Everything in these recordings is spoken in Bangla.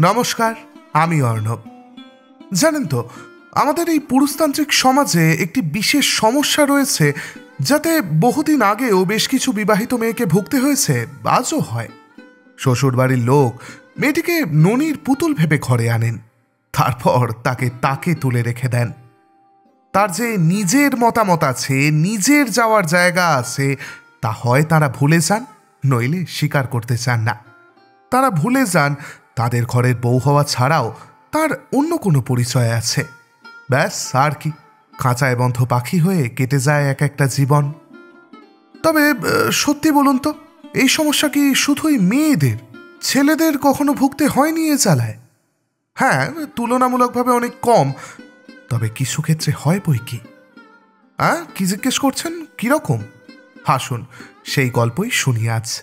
নমস্কার, আমি অর্ণব। জানেন তো, আমাদের এই পুরুষতান্ত্রিক সমাজে একটি বিশেষ সমস্যা রয়েছে, যাতে বহুদিন আগেও বেশ কিছু বিবাহিত মেয়েকে ভুগতে হয়েছে, আজও হয়। শ্বশুরবাড়ির লোক মেয়েটিকে ননির পুতুল ভেবে ঘরে আনেন, তারপর তাকে তাকে তুলে রেখে দেন। তার যে নিজের মতামত আছে, নিজের যাওয়ার জায়গা আছে, তা হয় তারা ভুলে যান, নইলে স্বীকার করতে চান না। তারা ভুলে যান তাদের ঘরের বউ হওয়া ছাড়াও তার অন্য কোনো পরিচয় আছে। ব্যাস, আর কি। খাঁচায় বন্ধ পাখি হয়ে কেটে যায় এক একটা জীবন। তবে সত্যি বলুন তো, এই সমস্যা কি শুধুই মেয়েদের? ছেলেদের কখনো ভুগতে হয়নি এ চালায় হ্যাঁ তুলনামূলকভাবে অনেক কম। তবে কিছু ক্ষেত্রে হয় বই কি? হ্যাঁ কি জিজ্ঞেস করছেন? কীরকম? হাসুন, সেই গল্পই শুনি আজ।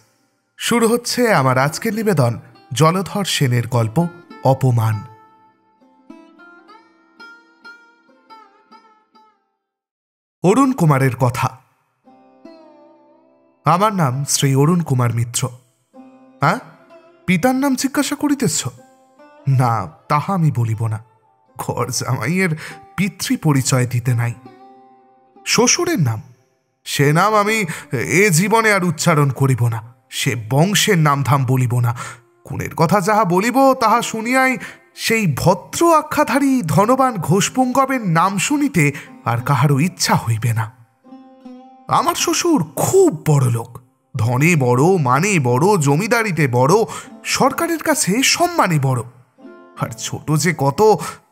শুরু হচ্ছে আমার আজকের নিবেদন। জলধর সেনের গল্প, অপমান। অরুণ কুমারের কথা। আমার নাম শ্রী অরুণ কুমার মিত্র। হ্যাঁ পিতার নাম জিজ্ঞাসা করিতেছ? না, তাহা আমি বলিব না। ঘর জামাইয়ের পিতৃ পরিচয় দিতে নাই। শ্বশুরের নাম? সে নাম আমি এ জীবনে আর উচ্চারণ করিব না। সে বংশের নামধাম বলিব না। কুণের কথা যাহা বলিব, তাহা শুনিয়াই সেই ভদ্র আখ্যাধারী ধনবান ঘোষপুঙ্গবের নাম শুনিতে আর কাহারও ইচ্ছা হইবে না। আমার শ্বশুর খুব বড় লোক ধনে বড় মানে বড়, জমিদারিতে বড়, সরকারের কাছে সম্মানে বড়। আর ছোট যে কত,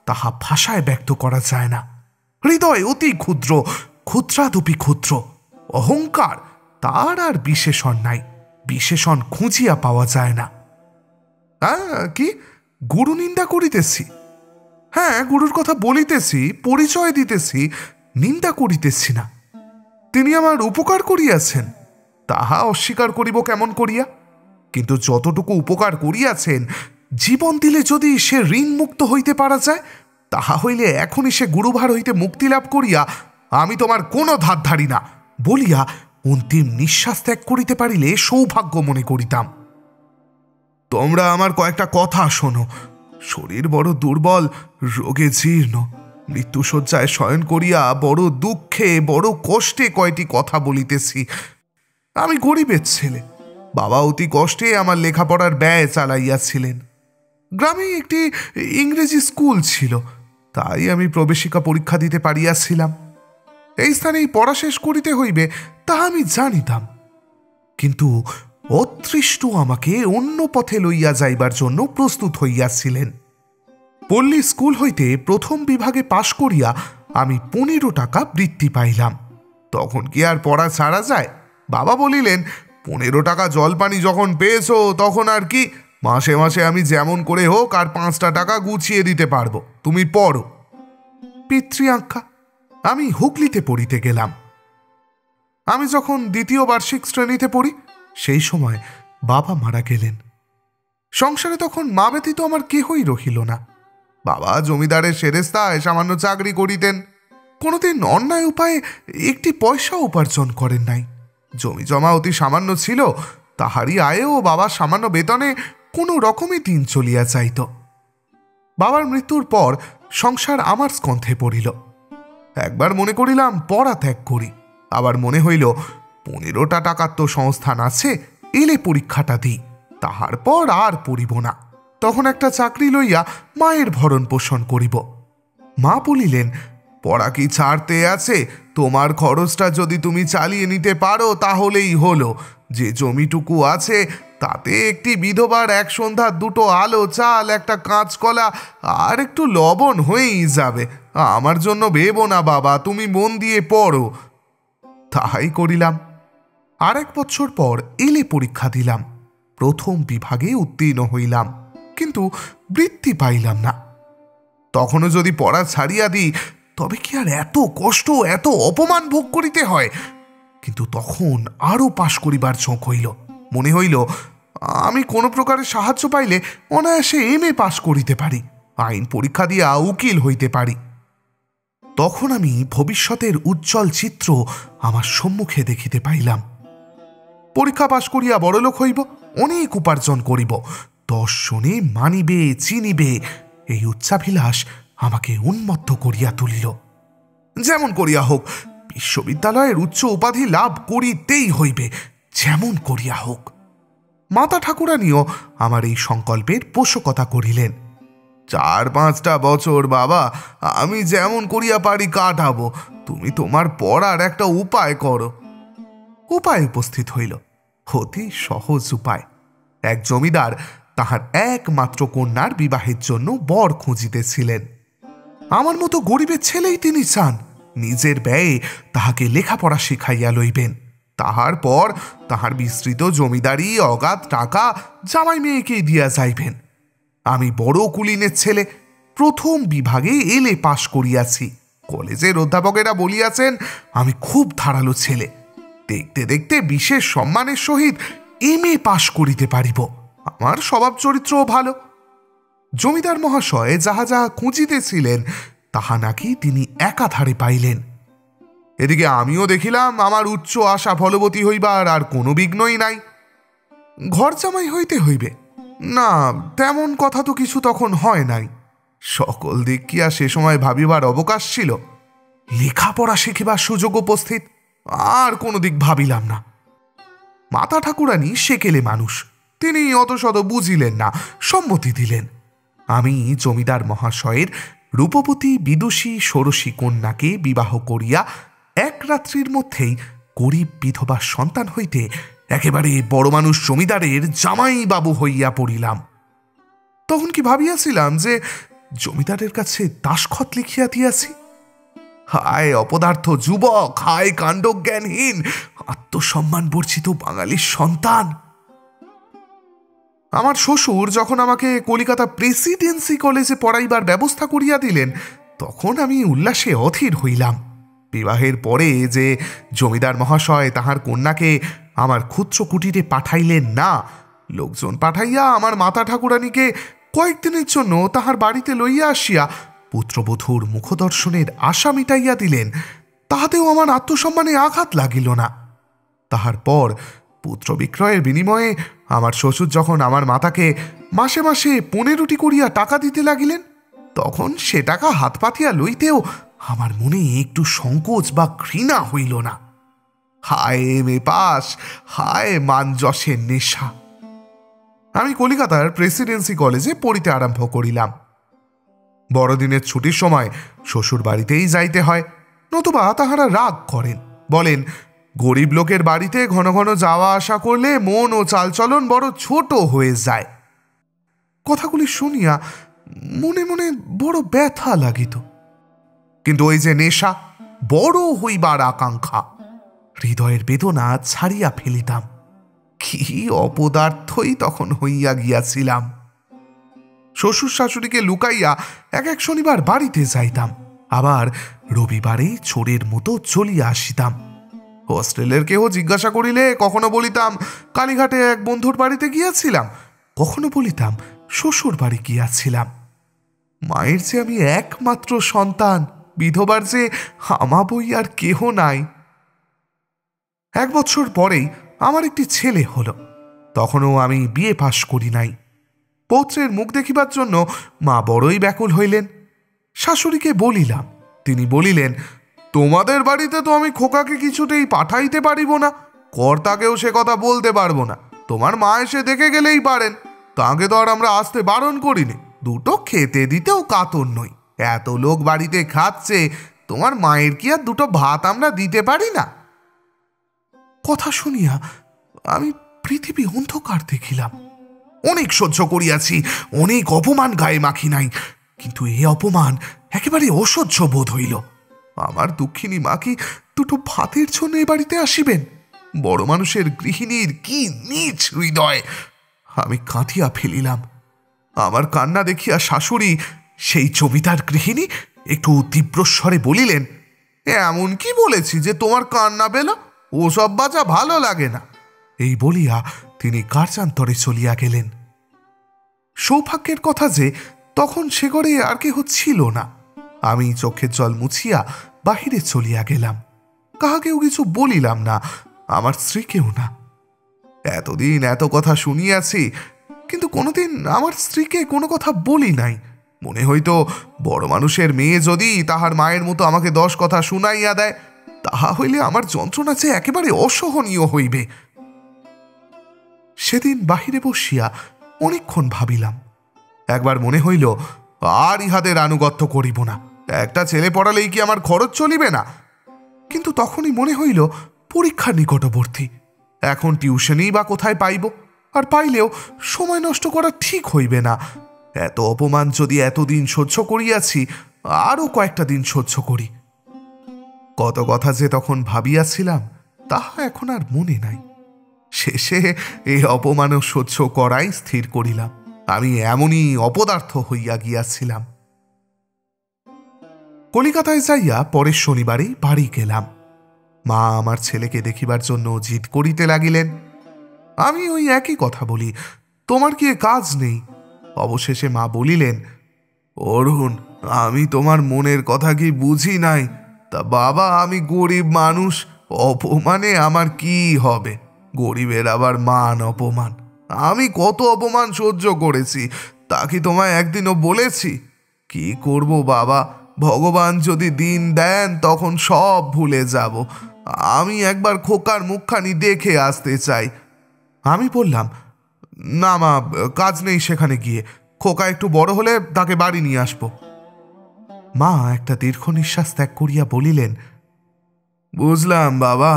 তাহা ভাষায় ব্যক্ত করা যায় না। হৃদয় অতি ক্ষুদ্র, ক্ষুদ্রাদপি ক্ষুদ্র, অহংকার তার আর বিশেষণ নাই, বিশেষণ খুঁজিয়া পাওয়া যায় না। হ্যাঁ কি? গুরু নিন্দা করিতেছি। হ্যাঁ গুরুর কথা বলিতেছি, পরিচয় দিতেছি, নিন্দা করিতেছি না। তিনি আমার উপকার করিয়াছেন। তাহা অস্বীকার করিব কেমন করিয়া? কিন্তু যতটুকু উপকার করিয়াছেন, জীবন দিলে যদি সে ঋণ মুক্ত হইতে পারা যায়, তাহা হইলে এখনই সে গুরুভার হইতে মুক্তি লাভ করিয়া আমি তোমার কোনো ধার ধারি না, বলিয়া অন্তিম নিঃশ্বাস ত্যাগ করিতে পারিলে সৌভাগ্য মনে করিতাম। তোমরা আমার কয়েকটা কথা শোনো। শরীর বড় দুর্বল, রোগে জীর্ণ। মৃত্যুসজ্জায় শয়ন করিয়া বড় দুঃখে, বড় কষ্টে কয়টি কথা বলিতেছি। আমি গরিবের ছেলে। বাবা অতি কষ্টে আমার লেখাপড়ার ব্যয় চালাইয়াছিলেন। গ্রামে একটি ইংরেজি স্কুল ছিল, তাই আমি প্রবেশিকা পরীক্ষা দিতে পারিয়াছিলাম। এই স্থানেই পড়া শেষ করিতে হইবে তাহা আমি জানিতাম। কিন্তু অতৃষ্ট আমাকে অন্য পথে লইয়া যাইবার জন্য প্রস্তুত হইয়াছিলেন। পল্লী স্কুল হইতে প্রথম বিভাগে পাশ করিয়া আমি পনেরো টাকা বৃত্তি পাইলাম। তখন কি আর পড়া ছাড়া যায়? বাবা বলিলেন, পনেরো টাকা জলপানি যখন পেয়েছ, তখন আর কি? মাসে মাসে আমি যেমন করে হোক আর পাঁচটা টাকা গুছিয়ে দিতে পারব। তুমি পড়ো। পিতৃ আজ্ঞা আমি হুগলিতে পড়িতে গেলাম। আমি যখন দ্বিতীয় বার্ষিক শ্রেণীতে পড়ি সেই সময় বাবা মারা গেলেন। সংসারে তখন মা ব্যতীত আমার কেহই রহিল না। বাবা জমিদারের সেরেস্তায় সামান্য চাকরি করিতেন। কোনোদিন অন্যায় উপায়ে একটি পয়সা উপার্জন করেন নাই। জমি জমা অতি সামান্য ছিল, তাহারই আয়েও বাবা সামান্য বেতনে কোনো রকমই দিন চলিয়া যাইত। বাবার মৃত্যুর পর সংসার আমার স্কন্ধে পড়িল। একবার মনে করিলাম, পড়া ত্যাগ করি। আবার মনে হইল পনেরোটা টাকার তো সংস্থান আছে, এলে পরীক্ষাটা দিই তাহার পর আর পড়িব না। তখন একটা চাকরি লইয়া মায়ের ভরণ পোষণ করিব। মা বলিলেন, পড়া কি ছাড়তে আছে? তোমার খরচটা যদি তুমি চালিয়ে নিতে পারো, তাহলেই হলো। যে জমিটুকু আছে, তাতে একটি বিধবার এক সন্ধ্যার দুটো আলো, চাল, একটা কাঁচকলা, আর একটু লবণ হয়েই যাবে। আমার জন্য ভেবো না বাবা, তুমি মন দিয়ে পড়ো। তাহাই করিলাম। আরেক বছর পর এলে পরীক্ষা দিলাম। প্রথম বিভাগে উত্তীর্ণ হইলাম, কিন্তু বৃত্তি পাইলাম না। তখনও যদি পড়া ছাড়িয়া দিই, তবে কি আর এত কষ্ট, এত অপমান ভোগ করিতে হয়? কিন্তু তখন আরও পাশ করিবার ঝোঁক হইল। মনে হইল, আমি কোনো প্রকারের সাহায্য পাইলে অনায়াসে এম এ পাশ করিতে পারি, আইন পরীক্ষা দিয়া উকিল হইতে পারি। তখন আমি ভবিষ্যতের উজ্জ্বল চিত্র আমার সম্মুখে দেখিতে পাইলাম। পরীক্ষা পাশ করিয়া বড়লোক হইব, অনেক উপার্জন করিব। দর্শনে মানিবে, চিনিবে, এই উচ্চাভিলাষ আমাকে উন্মত্ত করিয়া তুলিল। যেমন করিয়া হোক, বিশ্ববিদ্যালয়ের উচ্চ উপাধি লাভ করিতেই হইবে, যেমন করিয়া হোক। মাতা ঠাকুরানিও আমার এই সংকল্পের পোষকতা করিলেন। চার পাঁচটা বছর, বাবা, আমি যেমন করিয়া পারি কাটাবো, তুমি তোমার পড়ার একটা উপায় করো। উপায় উপস্থিত হইল। অতি সহজ উপায়। এক জমিদার তাহার একমাত্র কন্যার বিবাহের জন্য বর খুঁজিতেছিলেন। আমার মতো গরিবের ছেলেই তিনি চান, নিজের ব্যয়ে তাহাকে লেখাপড়া শিখাইয়া লইবেন। তাহার পর তাহার বিস্তৃত জমিদারি, অগাধ টাকা জামাই মেয়েকেই দিয়া যাইবেন। আমি বড় কুলিনের ছেলে, প্রথম বিভাগে এলে পাশ করিয়াছি। কলেজের অধ্যাপকেরা বলিয়াছেন, আমি খুব ধারালো ছেলে। দেখতে দেখতে বিশেষ সম্মানের সহিত এম এ পাশ করিতে পারিব। আমার স্বভাব চরিত্রও ভালো। জমিদার মহাশয় যাহা যাহা খুঁজিতেছিলেন, তাহা নাকি তিনি একাধারে পাইলেন। এদিকে আমিও দেখিলাম আমার উচ্চ আশা ফলবতী হইবার আর কোনো বিঘ্নই নাই। ঘর জামাই হইতে হইবে। না, তেমন কথা তো কিছু তখন হয় নাই। সকল দিক কি আর সে সময় ভাবিবার অবকাশ ছিল? লেখাপড়া শিখিবার সুযোগ উপস্থিত। আর কোনো দিক ভাবিলাম না। মাতা ঠাকুরানী সেকেলে মানুষ, তিনি অত শত বুঝিলেন না, সম্মতি দিলেন। আমি জমিদার মহাশয়ের রূপবতী বিদুষী ষোড়শী কন্যাকে বিবাহ করিয়া এক রাত্রির মধ্যেই গরিব বিধবার সন্তান হইতে একেবারে বড় মানুষ জমিদারের জামাই বাবু হইয়া পড়িলাম। তখন কি ভাবিয়াছিলাম যে জমিদারের কাছে দাসখত লিখিয়া দিয়াছি? হায় অপদার্থ যুবক, হায় কাণ্ডজ্ঞানহীন, আত্মসম্মান বর্জিত বাঙালির সন্তান। আমার শ্বশুর যখন আমাকে কলিকাতা প্রেসিডেন্সি কলেজে পড়াইবার ব্যবস্থা করিয়া দিলেন, তখন আমি উল্লাসে অধীর হইলাম। বিবাহের পরে যে জমিদার মহাশয় তাহার কন্যাকে আমার ক্ষুদ্র কুটিরে পাঠাইলেন না, লোকজন পাঠাইয়া আমার মাতা ঠাকুরানীকে কয়েকদিনের জন্য তাহার বাড়িতে লইয়া আসিয়া পুত্রবধূর মুখদর্শনের আশা মিটাইয়া দিলেন, তাহাতেও আমার আত্মসম্মানে আঘাত লাগিল না। তাহার পর পুত্র বিক্রয়ের বিনিময়ে আমার শ্বশুর যখন আমার মাতাকে মাসে মাসে পনেরোটি করিয়া টাকা দিতে লাগিলেন, তখন সে টাকা হাত পাতিয়া লইতেও আমার মনে একটু সংকোচ বা ঘৃণা হইল না। হায় এ পাস, হায় মান যশের নেশা। আমি কলিকাতার প্রেসিডেন্সি কলেজে পড়িতে আরম্ভ করিলাম। বড়দিনের ছুটির সময় শ্বশুর বাড়িতেই যাইতে হয়, নতুবা তাহারা রাগ করেন। বলেন, গরিব লোকের বাড়িতে ঘন ঘন যাওয়া আসা করলে মন ও চালচলন বড় ছোট হয়ে যায়। কথাগুলি শুনিয়া মনে মনে বড় ব্যথা লাগিত। কিন্তু ওই যে নেশা, বড় হইবার আকাঙ্ক্ষা, হৃদয়ের বেদনা ছাড়িয়া ফেলিতাম। কি অপদার্থই তখন হইয়া গিয়াছিলাম। শ্বশুর শাশুড়িকে লুকাইয়া এক এক শনিবার বাড়িতে যাইতাম। আবার রবিবারে চোরের মতো চলিয়া আসিতাম। হোস্টেলের কেহ জিজ্ঞাসা করিলে কখনো বলিতাম, কালীঘাটে এক বন্ধুর বাড়িতে গিয়াছিলাম। কখনো বলিতাম, শ্বশুর বাড়ি গিয়াছিলাম। মায়ের যে আমি একমাত্র সন্তান, বিধবার যে হামা বই আর কেহ নাই। এক বছর পরেই আমার একটি ছেলে হলো। তখনও আমি বিয়ে পাশ করি নাই। পৌত্রের মুখ দেখিবার জন্য মা বড়ই ব্যাকুল হইলেন। শাশুড়িকে বলিলাম, তিনি বলিলেন, তোমাদের বাড়িতে তো আমি খোকাকে কিছুতেই পাঠাইতে পারিব না, কর্তাকেও সে কথা বলতে পারব না। তোমার মা এসে দেখে গেলেই পারেন, তাকে তো আর আমরা আসতে বারণ করিনি। দুটো খেতে দিতেও কাতর নই। এত লোক বাড়িতে খাচ্ছে, তোমার মায়ের কি আর দুটো ভাত আমরা দিতে পারি না? কথা শুনিয়া আমি পৃথিবী অন্ধকার দেখিলাম। অনেক সহ্য করিয়াছি, অনেক অপমান গায়ে মাখি নাই। কিন্তু এ অপমান একেবারে অসহ্য বোধ হইল। আমার দুঃখিনী মা দুটো ভাতের জন্য এ বাড়িতে আসিবেন? বড় মানুষের গৃহিণীর কি নিচ হৃদয়! আমি কাঁদিয়া ফেলিলাম। আমার কান্না দেখিয়া শাশুড়ি, সেই জমিদার গৃহিণী একটু তীব্রস্বরে বলিলেন, এমন কি বলেছি যে তোমার কান্না পেল ওসব বাজা ভালো লাগে না। এই বলিয়া তিনি কার্যান্তরে চলিয়া গেলেন। সৌভাগ্যের কথা যে তখন সে ঘরে আর কেহ ছিল না। আমি চোখের জল মুছিয়া বাহিরে চলিয়া গেলাম। কাহাকেও কিছু বলিলাম না, আমার স্ত্রীকেও না। এতদিন এত কথা শুনিয়াছি, কিন্তু কোনোদিন আমার স্ত্রীকে কোনো কথা বলি নাই। মনে হইতো বড় মানুষের মেয়ে যদি তাহার মায়ের মতো আমাকে দশ কথা শুনাইয়া দেয়, তাহা হইলে আমার যন্ত্রণা যে একেবারে অসহনীয় হইবে। সেদিন বাহিরে বসিয়া অনেকক্ষণ ভাবিলাম। একবার মনে হইল, আর ইহাদের আনুগত্য করিব না। একটা ছেলে পড়ালেই কি আমার খরচ চলিবে না? কিন্তু তখনই মনে হইল, পরীক্ষার নিকটবর্তী। এখন টিউশনেই বা কোথায় পাইব? আর পাইলেও সময় নষ্ট করা ঠিক হইবে না। এত অপমান যদি এতদিন সহ্য করিয়াছি, আরও কয়েকটা দিন সহ্য করি। কত কথা যে তখন ভাবিয়াছিলাম, তাহা এখন আর মনে নাই। শেষে এই অপমানও সহ্য করাই স্থির করিলাম। আমি এমনই অপদার্থ হইয়া গিয়াছিলাম। কলিকাতায় যাইয়া পরের শনিবারেই বাড়ি গেলাম। মা আমার ছেলেকে দেখিবার জন্য জিদ করিতে লাগিলেন। আমি ওই একই কথা বলি, তোমার কি কাজ নেই? অবশেষে মা বলিলেন, অরুণ, আমি তোমার মনের কথা কি বুঝি নাই? তা বাবা, আমি গরিব মানুষ, অপমানে আমার কি হবে? গরিবের আবার মান অপমান। আমি কত অপমান সহ্য করেছি, তা কি তোমায় একদিনও বলেছি? কি করব বাবা? ভগবান যদি দিন দেন, তখন সব ভুলে যাব। আমি একবার খোকার মুখখানি দেখে আসতে চাই। আমি বললাম, না মা, কাজ নেই সেখানে গিয়ে। খোকা একটু বড় হলে তাকে বাড়ি নিয়ে আসব। মা একটা দীর্ঘ নিঃশ্বাস ত্যাগ করিয়া বলিলেন, বুঝলাম বাবা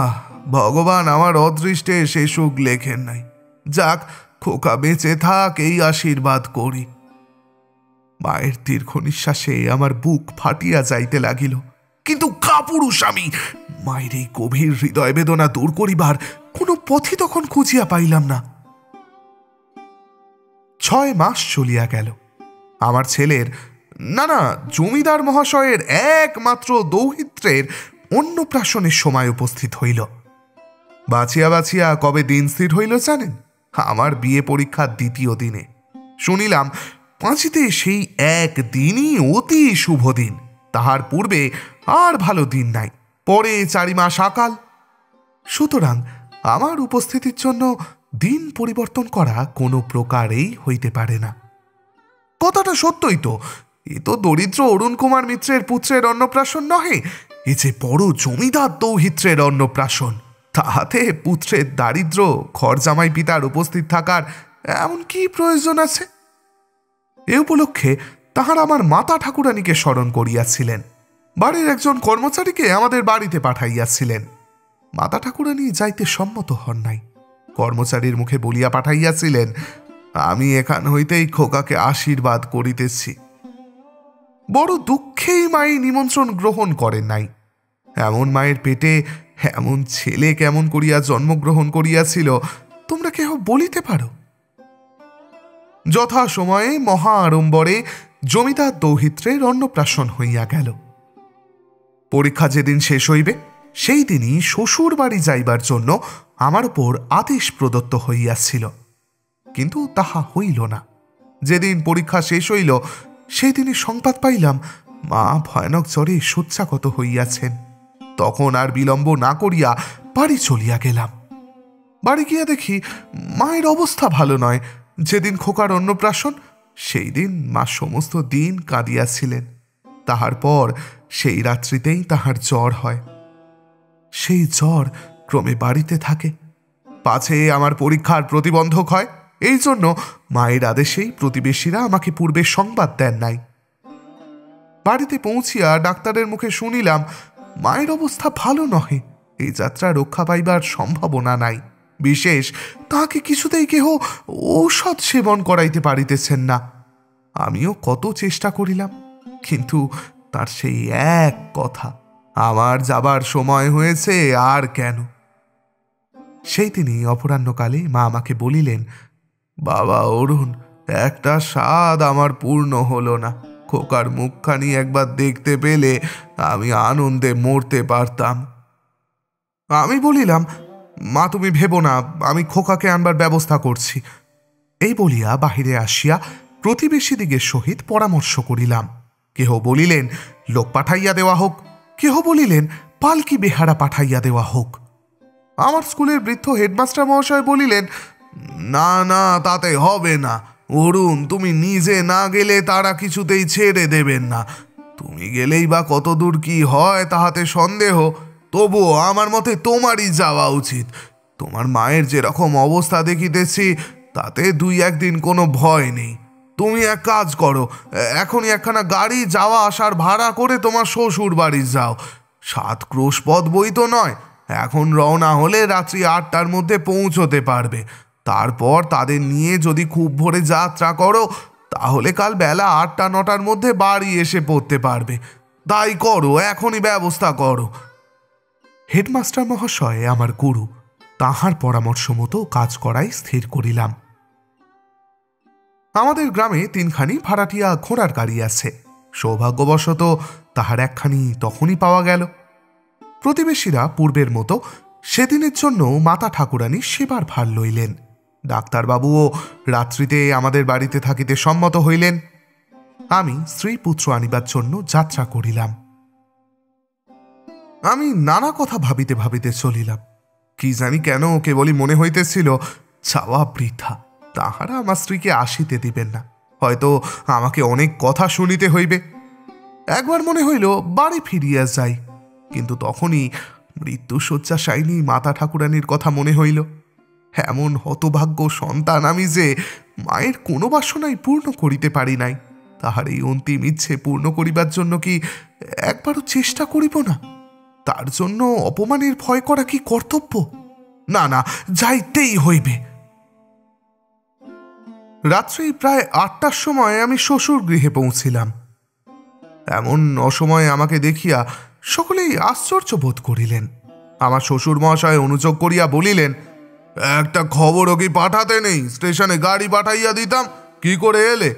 ভগবান আমার অদৃষ্টে সে সুখ লেখেন নাই। যাক, খোকা বেঁচে থাক, এই আশীর্বাদ করি। মায়ের দীর্ঘ নিঃশ্বাসে আমার বুক ফাটিয়া যাইতে লাগিল। কিন্তু কাপুরুষ আমি, মায়ের এই গভীর হৃদয় বেদনা দূর করিবার কোনো পথই তখন খুঁজিয়া পাইলাম না। ছয় মাস চলিয়া গেল। আমার ছেলের না না জমিদার মহাশয়ের একমাত্র দৌহিত্রের অন্নপ্রাশনের সময় উপস্থিত হইল। বাছিয়া বাছিয়া কবে দিন স্থির হইল জানেন? আমার বিয়ে পরীক্ষার দ্বিতীয় দিনে। শুনিলাম, পাঁচিতে সেই এক দিনই অতি শুভ দিন। তাহার পূর্বে আর ভালো দিন নাই। পরে চারি মাস আকাল। সুতরাং আমার উপস্থিতির জন্য দিন পরিবর্তন করা কোনো প্রকারেই হইতে পারে না। কথাটা সত্যই তো। এ তো দরিদ্র অরুণ কুমার মিত্রের পুত্রের অন্নপ্রাশন নহে, এ যে বড় জমিদার দৌহিত্রের অন্নপ্রাশন। তাহাতে পুত্রের দারিদ্র খরজামাই পিতার উপস্থিত থাকার এমন কি প্রয়োজন আছে? এ উপলক্ষে তাহার আমার মাতা ঠাকুরানীকে স্মরণ করিয়াছিলেন। বাড়ির একজন কর্মচারীকে আমাদের বাড়িতে পাঠাইয়াছিলেন। মাতা ঠাকুরানী যাইতে সম্মত হন নাই। কর্মচারীর মুখে বলিয়া পাঠাইয়াছিলেন, আমি এখান হইতেই খোকাকে আশীর্বাদ করিতেছি। বড় দুঃখেই মাই নিমন্ত্রণ গ্রহণ করেন নাই। এমন মায়ের পেটে এমন ছেলে কেমন করিয়া জন্মগ্রহণ করিয়াছিল, তোমরা কেহ বলিতে পারো? যথা সময়ে মহা আড়ম্বরে জমিদার দৌহিত্রের অন্নপ্রাশন হইয়া গেল। পরীক্ষা যেদিন শেষ হইবে, সেই দিনই শ্বশুর বাড়ি যাইবার জন্য আমার উপর আদেশ প্রদত্ত হইয়াছিল। কিন্তু তাহা হইল না। যেদিন পরীক্ষা শেষ হইল, সেই দিনই সংবাদ পাইলাম, মা ভয়ানক জ্বরে শয্যাগত হইয়াছেন। তখন আর বিলম্ব না করিয়া বাড়ি চলিয়া গেলাম। বাড়ি গিয়া দেখি মায়ের অবস্থা ভালো নয়। যেদিন খোকার অন্নপ্রাশন সেই দিন মা সমস্ত দিন কাঁদিয়াছিলেন। তাহার পর সেই রাত্রিতেই তাহার জ্বর হয়। সেই জ্বর ক্রমে বাড়িতে থাকে। পাছে আমার পরীক্ষার প্রতিবন্ধক হয়। এই জন্য মায়ের আদেশেই প্রতিবেশীরা আমাকে পূর্বে সংবাদ দেন নাই। বাড়িতে পৌঁছিয়া ডাক্তারের মুখে শুনিলাম মায়ের অবস্থা ভালো নহে। এই যাত্রা রক্ষা পাইবার সম্ভাবনা নাই। বিশেষ, তাহাকে কিছুতেই কেহ ঔষধ সেবন করাইতে পারিতেছেন না। আমিও কত চেষ্টা করিলাম, কিন্তু তার সেই এক কথা, আমার যাবার সময় হয়েছে আর কেন? সেই তিনি অপরাহ্নকালে মা আমাকে বলিলেন, বাবা অরুণ, একটা স্বাদ আমার পূর্ণ হলো না। খোকার মুখখানি একবার দেখতে পেলে আমি আনন্দে মরতে পারতাম। আমি বলিলাম, মা, তুমি ভেবো না, আমি খোকাকে আনবার ব্যবস্থা করছি। এই বলিয়া বাহিরে আসিয়া প্রতিবেশীদিগের সহিত পরামর্শ করিলাম। কেহ বলিলেন, লোক পাঠাইয়া দেওয়া হোক। কেহ বলিলেন, পালকি বেহারা পাঠাইয়া দেওয়া হোক। আমার স্কুলের বৃদ্ধ হেডমাস্টার মহাশয় বলিলেন, না না, তাতে হবে না। অরুণ, তুমি নিজে না গেলে তারা কিছুতেই ছেড়ে দেবেন না। তুমি গেলেই বা কত দূর কি হয় তাহাতে সন্দেহ। তবুও আমার মতে তোমারই যাওয়া উচিত। তোমার মায়ের যেরকম অবস্থা দেখিতেছি, তাতে দুই একদিন কোনো ভয় নেই। তুমি এক কাজ করো, এখনই একখানা গাড়ি যাওয়া আসার ভাড়া করে তোমার শ্বশুর বাড়ি যাও। সাত ক্রোশ পথ বই তো নয়, এখন রওনা হলে রাত্রি আটটার মধ্যে পৌঁছতে পারবে। তারপর তাদের নিয়ে যদি খুব ভোরে যাত্রা করো, তাহলে কাল বেলা আটটা, নটার মধ্যে বাড়ি এসে পড়তে পারবে। তাই করো, এখনই ব্যবস্থা করো। হেডমাস্টার মহাশয়, আমার গুরু, তাহার পরামর্শ মতো কাজ করাই স্থির করিলাম। আমাদের গ্রামে তিনখানি ভাড়াটিয়া ঘোড়ার গাড়ি আছে। সৌভাগ্যবশত তাহার একখানি তখনই পাওয়া গেল। প্রতিবেশীরা পূর্বের মতো সেদিনের জন্য মাতা ঠাকুরানী সেবার ভার লইলেন। ডাক্তারবাবুও রাত্রিতে আমাদের বাড়িতে থাকিতে সম্মত হইলেন। আমি স্ত্রী পুত্র আনিবার জন্য যাত্রা করিলাম। আমি নানা কথা ভাবিতে ভাবিতে চলিলাম। কি জানি কেন কেবলই মনে হইতেছিল, চাওয়া বৃথা, তাহারা আমার স্ত্রীকে আসিতে দিবেন না। হয়তো আমাকে অনেক কথা শুনিতে হইবে। একবার মনে হইল, বাড়ি ফিরিয়া যাই। কিন্তু তখনই মৃত্যু শয্যাশায়িনী মাতা ঠাকুরানীর কথা মনে হইল। এমন হতভাগ্য সন্তান আমি যে মায়ের কোনো বাসনাই পূর্ণ করিতে পারি নাই। তাহার এই অন্তিম ইচ্ছে পূর্ণ করিবার জন্য কি একবারও চেষ্টা করিব না? তার জন্য অপমানের ভয় করা কি কর্তব্য? না না, যাইতেই হইবে। রাত্রি প্রায় আটটার সময় আমি শ্বশুর গৃহে পৌঁছিলাম। এমন অসময়ে আমাকে দেখিয়া সকলেই আশ্চর্য বোধ করিলেন। আমার শ্বশুর মহাশয় অনুযোগ করিয়া বলিলেন একটা খবরও কি পাঠাতে নেই? স্টেশনে গাড়ি পাঠাইয়া দিতাম, কি করে এলে?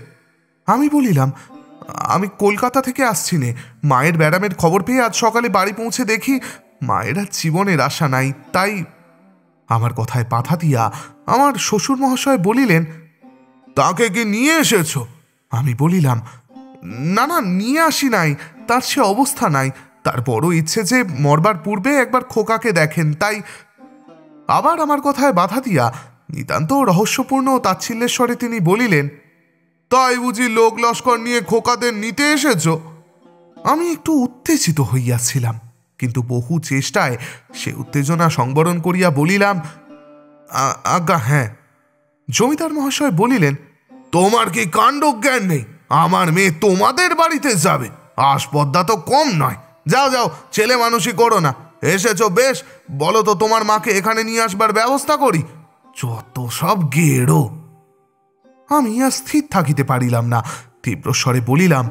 আমি বলিলাম, আমি কলকাতা থেকে আসছি নে। মায়ের ব্যারামের খবর পেয়ে আজ সকালে বাড়ি পৌঁছে দেখি, মায়ের আর জীবনের আশা নাই। তাই আমার কথায় বাধা দিয়া আমার শ্বশুর মহাশয় বলিলেন, তাকে কি নিয়ে এসেছ? আমি বলিলাম, না না, নিয়ে আসি নাই। তার সে অবস্থা নাই। তার বড় ইচ্ছে যে মরবার পূর্বে একবার খোকাকে দেখেন। তাই আবার আমার কথায় বাধা দিয়া নিতান্ত রহস্যপূর্ণ তাচ্ছিল্যের স্বরে তিনি বলিলেন, তাই বুঝি লোক লস্কর নিয়ে খোকাদের নিতে এসেছ? আমি একটু উত্তেজিত হইয়াছিলাম, কিন্তু বহু চেষ্টায় সে উত্তেজনা সংবরণ করিয়া বলিলাম আজ্ঞা হ্যাঁ। জমিদার মহাশয় বলিলেন, তোমার কি কাণ্ড জ্ঞান নেই? আমার মেয়ে তোমাদের বাড়িতে যাবে। আসপদ্দা তো কম নয়। যাও যাও, ছেলে মানুষই করো না। এসেছ বেশ, বলো তো তোমার মাকে এখানে নিয়ে আসবার ব্যবস্থা করি। যত সব গেড়ো। আমি আর স্থির থাকিতে পারিলাম না, তীব্র স্বরে বলিলাম,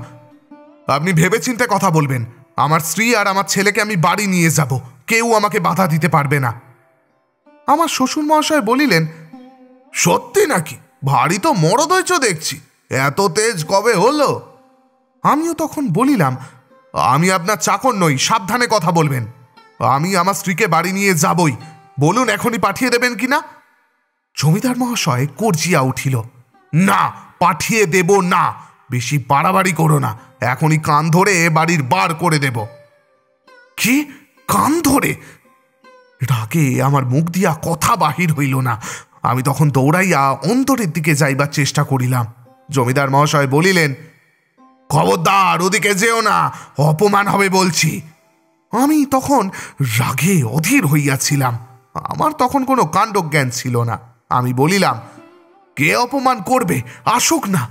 আপনি ভেবেচিন্তে কথা বলবেন, আমার স্ত্রী আর আমার ছেলেকে আমি বাড়ি নিয়ে যাব, কেউ আমাকে বাধা দিতে পারবে না। আমার শ্বশুর মহাশয় বলিলেন, সত্যি নাকি? ভারী তো মরদ হয়েছ দেখছি, এত তেজ কবে হলো? আমিও তখন বলিলাম, আমি আপনার চাকর নই, সাবধানে কথা বলবেন। আমি আমার স্ত্রীকে বাড়ি নিয়ে যাবই। বলুন, এখনই পাঠিয়ে দেবেন কি না জমিদার মহাশয় করজিয়া উঠিল। না, পাঠিয়ে দেব না। বেশি বাড়াবাড়ি করো না। এখনই কান ধরে বাড়ির বার করে দেব। কি? কান ধরে? রাগে আমার মুখ দিয়া কথা বাহির হইল না। আমি তখন দৌড়াইয়া অন্তরের দিকে যাইবার চেষ্টা করিলাম। জমিদার মহাশয় বলিলেন, খবরদার, ওদিকে যেও না। অপমান হবে বলছি। আমি তখন রাগে অধীর হইয়াছিলাম। আমার তখন কোনো কাণ্ডজ্ঞান ছিল না। আমি বলিলাম, কে অপমান করবে? আসুক না।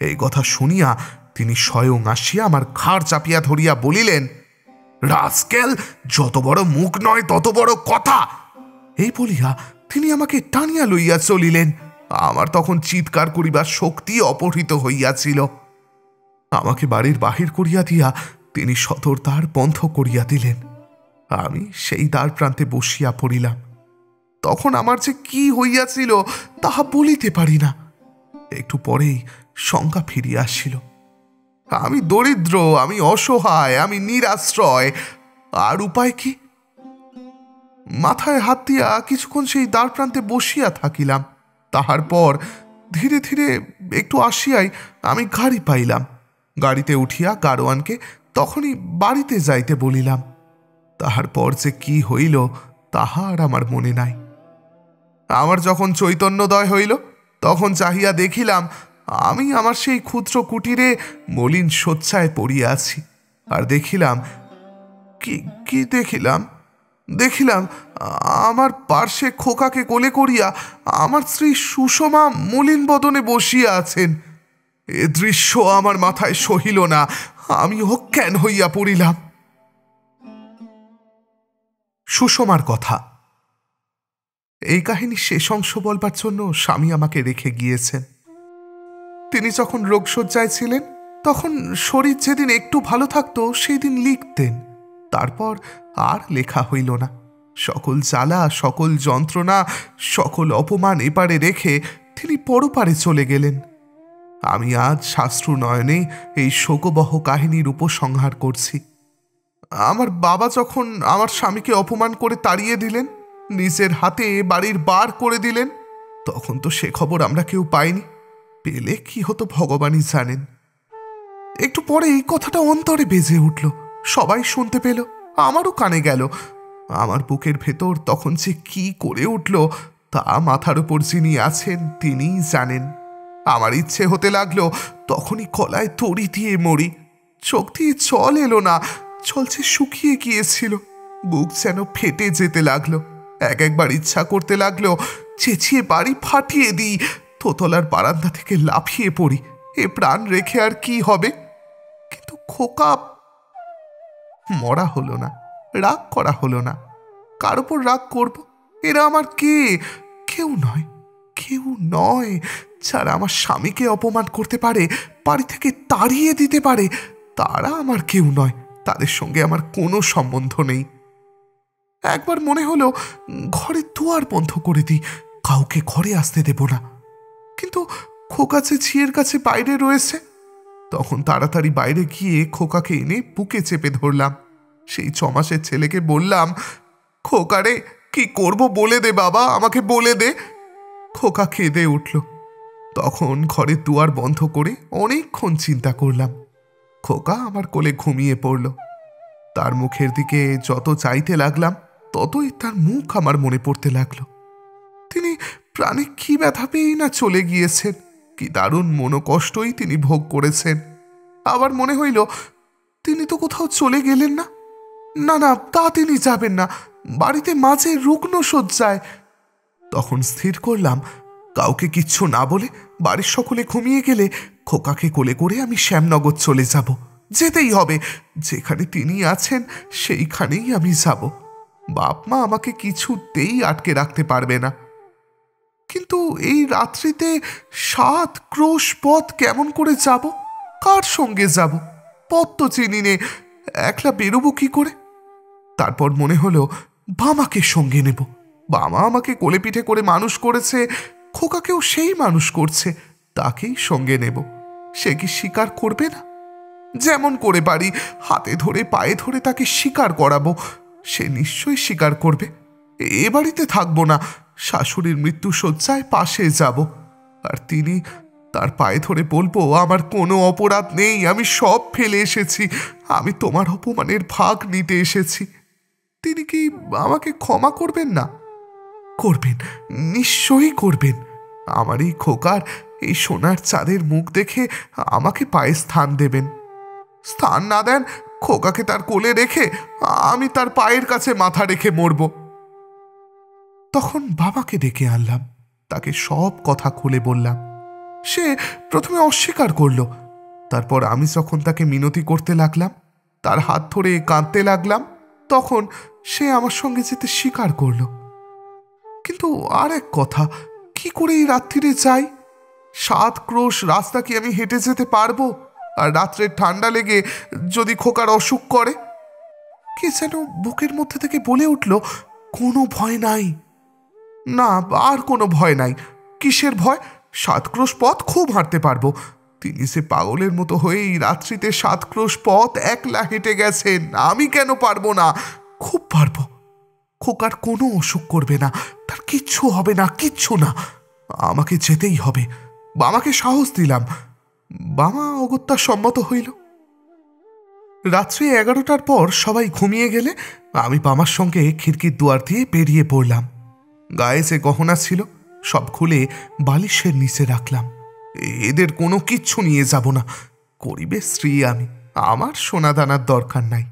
এই কথা শুনিয়া তিনি স্বয়ং আসিয়া আমার ঘাড় চাপিয়া ধরিয়া বলিলেন, রাস্কেল, যত বড় মুখ নয়, তত বড় কথা। এই বলিয়া তিনি আমাকে টানিয়া লইয়া চলিলেন। আমার তখন চিৎকার করিবার শক্তি অপহৃত হইয়াছিল। আমাকে বাড়ির বাহির করিয়া দিয়া তিনি সতর দ্বার বন্ধ করিয়া দিলেন। আমি সেই দ্বার প্রান্তে বসিয়া পড়িলাম। তখন আমার যে কি হইয়াছিল তাহা বলিতে পারি না। একটু পরেই শঙ্কা ফিরিয়া আসিল। আমি দরিদ্র, আমি অসহায়, আমি নিরাশ্রয়, আর উপায় কি? মাথায় হাত দিয়া কিছুক্ষণ সেই দ্বার প্রান্তে বসিয়া থাকিলাম। তাহার পর ধীরে ধীরে একটু আসিয়াই আমি গাড়ি পাইলাম। গাড়িতে উঠিয়া গাড়োয়ানকে তখনই বাড়িতে যাইতে বলিলাম, তাহার পর যে কি হইল তাহা আর আমার মনে নাই। আমার যখন চৈতন্যদয় হইল, তখন চাহিয়া দেখিলাম, আমি আমার সেই ক্ষুদ্র কুটিরে মলিন শয্যায় পড়িয়া আছি। আর দেখিলাম, কি কি দেখিলাম? দেখিলাম, আমার পার্শ্বে খোকাকে কোলে করিয়া আমার স্ত্রী সুষমা মলিন বদনে বসিয়া আছেন। এ দৃশ্য আমার মাথায় সহিল না আমি অজ্ঞান হইয়া পড়িলাম? সুষমার কথা। এই কাহিনী শেষ অংশ বলবার জন্য স্বামী আমাকে রেখে গিয়েছেন। তিনি যখন রোগশয্যায় ছিলেন, তখন শরীর যেদিন একটু ভালো থাকতো সেই দিন লিখতেন। তারপর আর লেখা হইল না। সকল জ্বালা, সকল যন্ত্রণা, সকল অপমান এপারে রেখে তিনি পরপারে চলে গেলেন। আমি আজ শাস্ত্র নয়নে এই শোকবহ কাহিনীর উপসংহার করছি। আমার বাবা যখন আমার স্বামীকে অপমান করে তাড়িয়ে দিলেন, নিজের হাতে বাড়ির বার করে দিলেন, তখন তো সে খবর আমরা কেউ পাইনি। পেলে কি হতো ভগবানই জানেন। একটু পরে এই কথাটা অন্তরে বেজে উঠল, সবাই শুনতে পেল, আমারও কানে গেল। আমার বুকের ভেতর তখন যে কি করে উঠল, তা মাথার উপর যিনি আছেন, তিনিই জানেন। আমার ইচ্ছে হতে লাগল তখনই কলায় তড়ি দিয়ে মরি। চোখ দিয়ে জল এলো না চলছে শুকিয়ে গিয়েছিল। বুক যেন ফেটে যেতে লাগল। এক একবার ইচ্ছা করতে লাগল চেঁচিয়ে বাড়ি ফাটিয়ে দিই তোতলার বারান্দা থেকে লাফিয়ে পড়ি। এ প্রাণ রেখে আর কি হবে? কিন্তু খোকা মরা হলো না, রাগ করা হলো না। কার উপর রাগ করব? এরা আমার কে? কেউ নয় কেউ নয়। যারা আমার স্বামীকে অপমান করতে পারে, বাড়ি থেকে তাড়িয়ে দিতে পারে, তারা আমার কেউ নয়, তাদের সঙ্গে আমার কোনো সম্বন্ধ নেই। একবার মনে হলো, ঘরে দুয়ার বন্ধ করে দিই, কাউকে ঘরে আসতে দেব না। কিন্তু খোকাছে ঝিয়ের কাছে বাইরে রয়েছে, তখন তাড়াতাড়ি বাইরে গিয়ে খোকাকে এনে বুকে চেপে ধরলাম। সেই ছমাসের ছেলেকে বললাম খোকারে কি করব বলে দে বাবা, আমাকে বলে দে। খোকা কেঁদে উঠল। তখন ঘরের দুয়ার বন্ধ করে অনেকক্ষণ চিন্তা করলাম। খোকা আমার কোলে ঘুমিয়ে পড়ল। তার মুখের দিকে যত চাইতে লাগলাম, ততই তার মুখ আমার মনে পড়তে লাগল। তিনি প্রাণে কি ব্যথা পেয়েই না চলে গিয়েছেন? কি দারুণ মনোকষ্টই তিনি ভোগ করেছেন। আবার মনে হইল, তিনি তো কোথাও চলে গেলেন না। না না, তা তিনি যাবেন না। বাড়িতে মাঝে রুগ্ন শয্যায়। তখন স্থির করলাম কাউকে কিচ্ছু না বলে বাড়ির সকলে ঘুমিয়ে গেলে খোকাকে কোলে করে আমি শ্যামনগর চলে যাব। যেতেই হবে। যেখানে তিনি আছেন, সেইখানেই আমি যাব। বাপ মা আমাকে কিছুতেই আটকে রাখতে পারবে না। কিন্তু এই রাত্রিতে সাত ক্রোশ পথ কেমন করে যাব? কার সঙ্গে যাব? পথ তো চিনি নে। একলা বেরোবো কি করে? তারপর মনে হলো, বামাকে সঙ্গে নেব। বামা আমাকে কোলে পিঠে করে মানুষ করেছে। খোকাকেও সেই মানুষ করছে, তাকেই সঙ্গে নেব। সে কি স্বীকার করবে না? যেমন করে পারি হাতে ধরে, পায়ে ধরে তাকে স্বীকার করাবো, সে নিশ্চয়ই স্বীকার করবে। এ বাড়িতে থাকব না, শাশুড়ির মৃত্যু শয্যায় পাশে যাব। আর তিনি তার পায়ে ধরে বলব, আমার কোনো অপরাধ নেই, আমি সব ফেলে এসেছি, আমি তোমার অপমানের ভাগ নিতে এসেছি। তিনি কি আমাকে ক্ষমা করবেন না? করবেন, নিশ্চয়ই করবেন। আমার এই খোকার, এই সোনার চাঁদের মুখ দেখে আমাকে পায়ে স্থান দেবেন। স্থান না দেন খোকাকে তার কোলে রেখে আমি তার পায়ের কাছে মাথা রেখে মরব। তখন বাবাকে ডেকে আনলাম, তাকে সব কথা খুলে বললাম। সে প্রথমে অস্বীকার করল, তারপর আমি যখন তাকে মিনতি করতে লাগলাম, তার হাত ধরে কাঁদতে লাগলাম, তখন সে আমার সঙ্গে যেতে স্বীকার করল। কিন্তু আর এক কথা, কি করে এই রাত্রিরে চাই সাত ক্রোশ রাস্তা কি আমি হেঁটে যেতে পারব? আর রাত্রে ঠান্ডা লেগে যদি খোকার অসুখ করে? কে যেন বুকের মধ্যে থেকে বলে উঠল, কোনো ভয় নাই। না, আর কোনো ভয় নাই। কিসের ভয়? সাত ক্রোশ পথ খুব হাঁটতে পারব। তিনি সে পাগলের মতো হয়েই রাত্রিতে সাত ক্রোশ পথ একলা হেঁটে গেছেন। আমি কেন পারব না? খুব পারব। খোকার কোনো অসুখ করবে না। তার কিচ্ছু হবে না, কিচ্ছু না। আমাকে যেতেই হবে। বামাকে সাহস দিলাম। বামা অগত্যা সম্মত হইল। রাত্রি এগারোটার পর সবাই ঘুমিয়ে গেলে আমি বামার সঙ্গে খিড়কির দুয়ার দিয়ে বেরিয়ে পড়লাম। গায়ে যে গহনা ছিল, সব খুলে বালিশের নিচে রাখলাম। এদের কোনো কিচ্ছু নিয়ে যাব না। করিবে স্ত্রী আমি, আমার সোনাদানার দরকার নাই।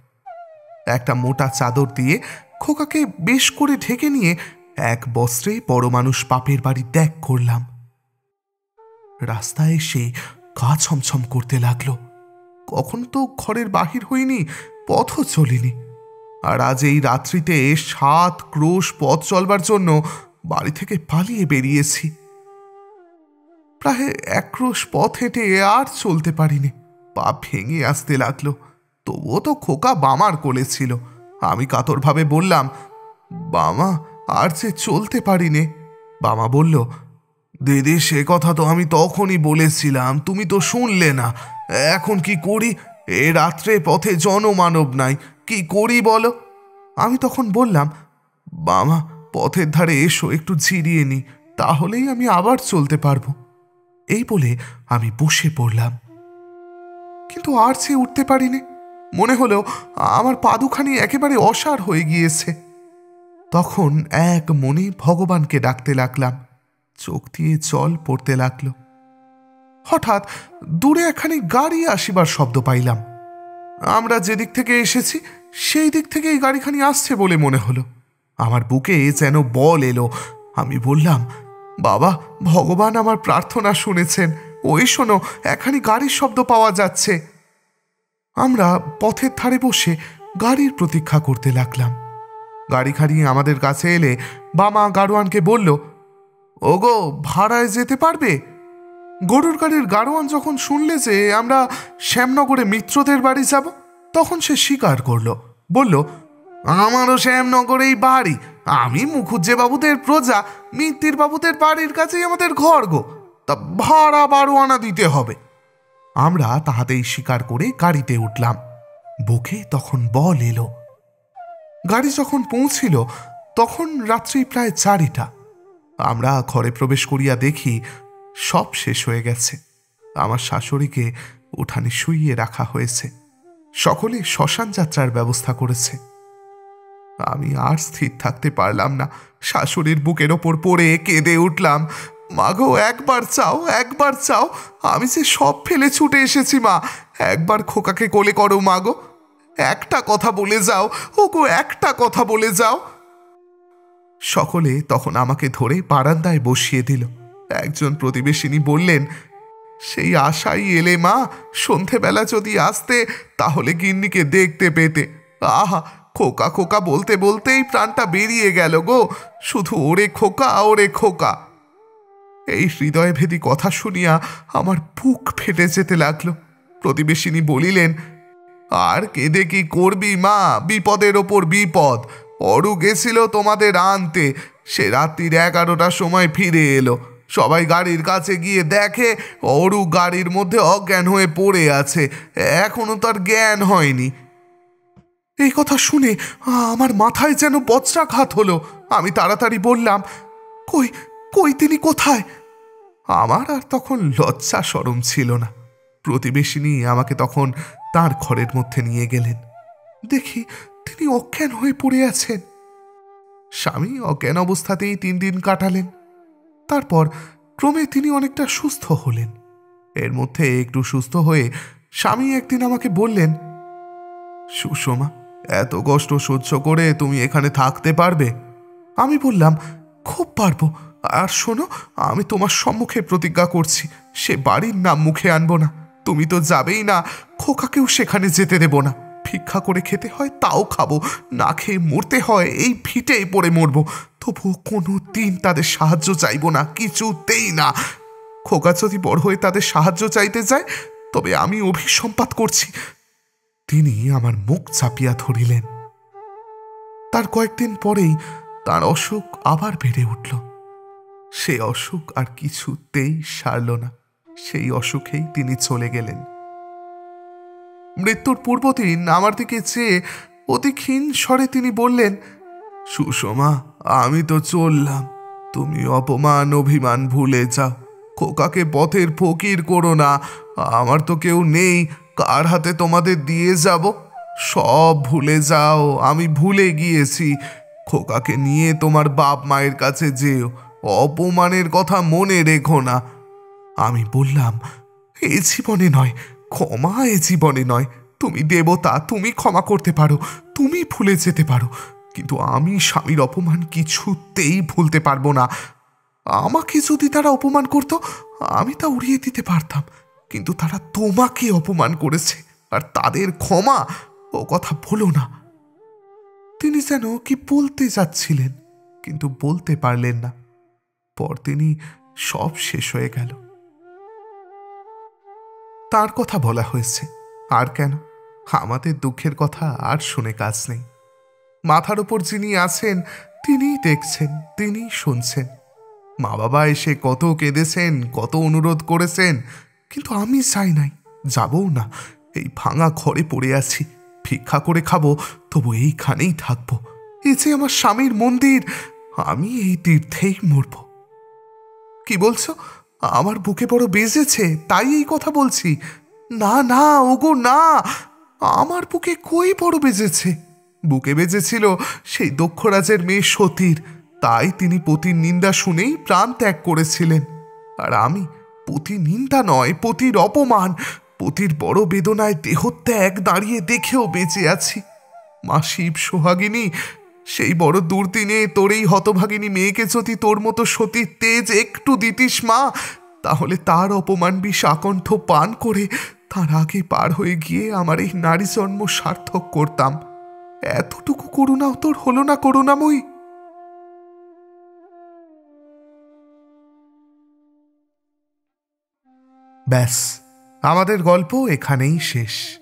একটা মোটা চাদর দিয়ে খোকাকে বেশ করে ঢেকে নিয়ে এক বস্ত্রে বড় মানুষ পাপের বাড়ি ত্যাগ করলাম। রাস্তায় এসে গা ছমছম করতে লাগল। কখন তো ঘরের বাহির হইনি, পথও চলিনি। আর আজ এই রাত্রিতে সাত ক্রোশ পথ চলবার জন্য বাড়ি থেকে পালিয়ে বেরিয়েছি। প্রায় এক পথ হেঁটে আর চলতে পারিনি। পা ভেঙে আসতে লাগল। তবুও তো খোকা বামার কোলে ছিল। আমি কাতরভাবে বললাম বামা আর যে চলতে পারিনে। বামা বলল, দিদি, সে কথা তো আমি তখনই বলেছিলাম, তুমি তো শুনলে না। এখন কি করি? এ রাত্রে পথে জনমানব নাই, কি করি বলো? আমি তখন বললাম বামা পথের ধারে এসো, একটু জিরিয়ে নি, তাহলেই আমি আবার চলতে পারব। এই বলে আমি বসে পড়লাম। কিন্তু আর সে উঠতে পারিনি। মনে হলো আমার পাদুখানি একেবারে অসার হয়ে গিয়েছে। তখন এক মনে ভগবানকে ডাকতে লাগলাম। চোখ দিয়ে জল পড়তে লাগল। হঠাৎ দূরে একখানি গাড়ি আসিবার শব্দ পাইলাম। আমরা যেদিক থেকে এসেছি, সেই দিক থেকে এই গাড়িখানি আসছে বলে মনে হলো। আমার বুকে যেন বল এলো। আমি বললাম, বাবা, ভগবান আমার প্রার্থনা শুনেছেন। ওই শোনো এখানি গাড়ির শব্দ পাওয়া যাচ্ছে। আমরা পথের ধারে বসে গাড়ির প্রতীক্ষা করতে লাগলাম। গাড়ি খাড়িয়ে আমাদের কাছে এলে বামা গাড়োয়ানকে বলল, ওগো, ভাড়ায় যেতে পারবে? গরুর গাড়ির গাড়োয়ান যখন শুনলে যে আমরা শ্যামনগরে মিত্রদের বাড়ি যাব, তখন সে স্বীকার করল, বলল, আমারও শ্যামনগরেই বাড়ি, আমি মুখুজ্জে বাবুদের প্রজা মিত্তির বাবুদের বাড়ির কাছেই আমাদের ঘর গো, তা ভাড়া বারো আনা দিতে হবে। আমরা তাহাতেই স্বীকার করে গাড়িতে উঠলাম। বুকে তখন বল এলো। গাড়ি যখন পৌঁছিল, তখন রাত্রি প্রায় চারিটা। আমরা ঘরে প্রবেশ করিয়া দেখি, সব শেষ হয়ে গেছে। আমার শাশুড়িকে উঠানে শুইয়ে রাখা হয়েছে। সকলে শ্মশান যাত্রার ব্যবস্থা করেছে। আমি আর স্থির থাকতে পারলাম না। শাশুড়ির বুকের ওপর পড়ে কেঁদে উঠলাম। মাগো, একবার চাও একবার চাও। আমি যে সব ফেলে ছুটে এসেছি, মা। একবার খোকাকে কোলে করো, মাগো। একটা কথা বলে যাও ও গো একটা কথা বলে যাও। সকলে তখন আমাকে ধরে বারান্দায় বসিয়ে দিল। একজন প্রতিবেশিনী বললেন, সেই আশাই এলে, মা, সন্ধেবেলা যদি আসতে, তাহলে গিন্নিকে দেখতে পেতে। আহা, খোকা খোকা বলতে বলতেই প্রাণটা বেরিয়ে গেল গো। শুধু ওরে খোকা ওরে খোকা। এই হৃদয়ভেদী কথা শুনিয়া আমার বুক ফেটে যেতে লাগল। প্রতিবেশিনী বলিলেন, আর কেঁদে কি করবি মা? বিপদের ওপর বিপদ। অরু গেছিল তোমাদের আনতে। সে রাত্রির এগারোটার সময় ফিরে এলো। সবাই গাড়ির কাছে গিয়ে দেখে, অরু গাড়ির মধ্যে অজ্ঞান হয়ে পড়ে আছে। এখনও তার জ্ঞান হয়নি। এই কথা শুনে আমার মাথায় যেন বজ্রাঘাত হলো। আমি তাড়াতাড়ি বললাম, কই কই তিনি কোথায়? আমার আর তখন লজ্জা সরম ছিল না। প্রতিবেশিনী আমাকে তখন তার ঘরের মধ্যে নিয়ে গেলেন। দেখি তিনি অজ্ঞান হয়ে পড়ে আছেন। স্বামী অজ্ঞান অবস্থাতেই তিন দিন কাটালেন। তারপর ক্রমে তিনি অনেকটা সুস্থ হলেন। এর মধ্যে একটু সুস্থ হয়ে স্বামী একদিন আমাকে বললেন, সুষমা, এত কষ্ট সহ্য করে তুমি এখানে থাকতে পারবে? আমি বললাম, খুব পারব। আর শোনো, আমি তোমার সম্মুখে প্রতিজ্ঞা করছি, সে বাড়ির নাম মুখে আনব না। তুমি তো যাবেই না, খোকাকেও সেখানে যেতে দেব না। ভিক্ষা করে খেতে হয় তাও খাব, না খেয়ে মরতে হয় এই ভিটেই পড়ে মরবো। তবুও কোনো দিন তাদের সাহায্য চাইব না, কিছুতেই না। খোকা যদি বড় হয়ে তাদের সাহায্য চাইতে যায়, তবে আমি অভিসম্পাত করছি। তিনি আমার মুখ চাপিয়া ধরিলেন। তার কয়েকদিন পরেই তার অসুখ আবার বেড়ে উঠল। সে অসুখ আর কিছুতেই সারল না। সেই অসুখেই তিনি চলে গেলেন। মৃত্যুর পূর্বদিন আমার দিকে চেয়ে অতি ক্ষীণ স্বরে তিনি বললেন, সুষমা, আমি তো চললাম। তুমি অপমান, অভিমান ভুলে যাও। খোকাকে পথের ফকির করো না। আমার তো কেউ নেই। কার হাতে তোমাদের দিয়ে যাব? সব ভুলে যাও। আমি ভুলে গিয়েছি। খোকাকে নিয়ে তোমার বাপ মায়ের কাছে যেও। অপমানের কথা মনে রেখো না। আমি বললাম, এ জীবনে নয়, ক্ষমা এ জীবনে নয়। তুমি দেবতা, তুমি ক্ষমা করতে পারো, তুমি ভুলে যেতে পারো। কিন্তু আমি স্বামীর অপমান কিছুতেই ভুলতে পারব না। আমাকে যদি তারা অপমান করতো, আমি তা উড়িয়ে দিতে পারতাম। কিন্তু তারা তোমাকে অপমান করেছে, আর তাদের ক্ষমা ও কথা বলো না। তিনি যেন কি বলতে যাচ্ছিলেন, কিন্তু বলতে পারলেন না। পর তিনি সব শেষ হয়ে গেল। তার কথা বলা হয়েছে। আর কেন? আমাদের দুঃখের কথা আর শুনে কাজ নেই। মাথার উপর যিনি আছেন, তিনিই দেখছেন, তিনিই শুনছেন। মা বাবা এসে কত কেঁদেছেন, কত অনুরোধ করেছেন, কিন্তু আমি চাই নাই, যাবও না। এই ভাঙা ঘরে পড়ে আছি, ভিক্ষা করে খাব, তবু এইখানেই থাকব। এই যে আমার স্বামীর মন্দির, আমি এই তীর্থেই মরব। কি বলছো? আমার বুকে বড় বেজেছে, তাই এই কথা বলছি। না না, ওগো, না, আমার বুকে কই বড় বেজেছে? বুকে বেজেছিল সেই দক্ষরাজের মেয়ে সতীর, তাই তিনি পতির নিন্দা শুনেই প্রাণ ত্যাগ করেছিলেন। আর আমি পতি নিন্দা নয়, পতির অপমান, পতির বড় বেদনায় দেহত্যাগ দাঁড়িয়ে দেখেও বেঁচে আছি। মা শিব সোহাগিনী সেই বড় দুর্দিনে তোর এই হতভাগিনী মেয়েকে যদি তোর মতো সতীর তেজ একটু দিতিস, মা, তাহলে তার অপমান বিষ আকণ্ঠ পান করে তার আগে পার হয়ে গিয়ে আমার এই নারী জন্ম সার্থক করতাম। এতটুকু করুণাও তোর হলো না, করুণাময়ী। ব্যাস, আমাদের গল্প এখানেই শেষ।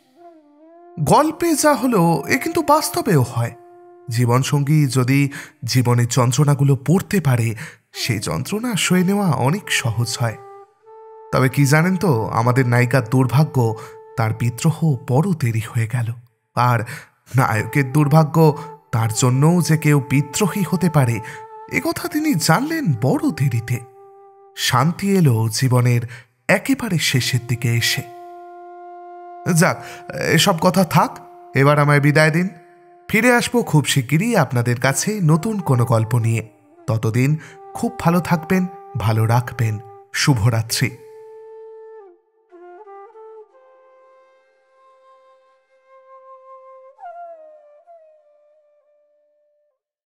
গল্পে যা হলো, এ কিন্তু বাস্তবেও হয়। জীবনসঙ্গী যদি জীবনের যন্ত্রণাগুলো পড়তে পারে, সেই যন্ত্রণা সয়ে নেওয়া অনেক সহজ হয়। তবে কি জানেন তো, আমাদের নায়িকার দুর্ভাগ্য তার বিদ্রোহ বড় দেরি হয়ে গেল। আর নায়কের দুর্ভাগ্য তার জন্যও যে কেউ বিদ্রোহী হতে পারে একথা তিনি জানলেন বড় দেরিতে। শান্তি এলো জীবনের একেবারে শেষের দিকে এসে। যাক, এসব কথা থাক, এবার আমায় বিদায় দিন। ফিরে আসব খুব শিগগিরই আপনাদের কাছে নতুন কোনো গল্প নিয়ে। ততদিন খুব ভালো থাকবেন, ভালো রাখবেন। শুভরাত্রি।